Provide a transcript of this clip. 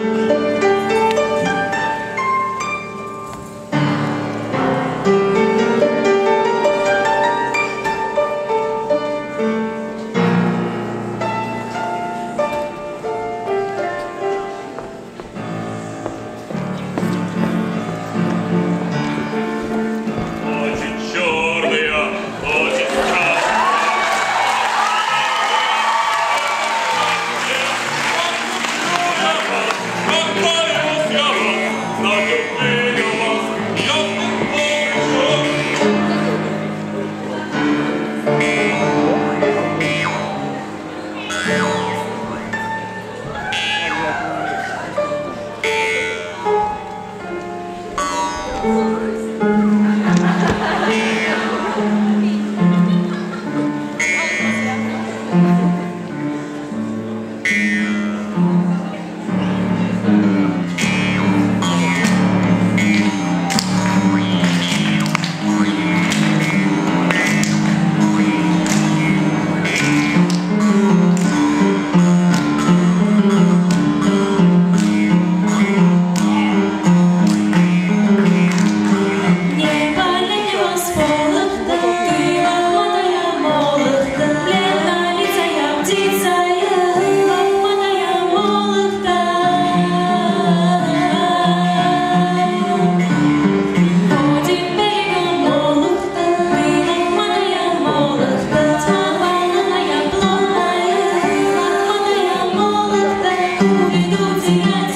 Música Lord. どちら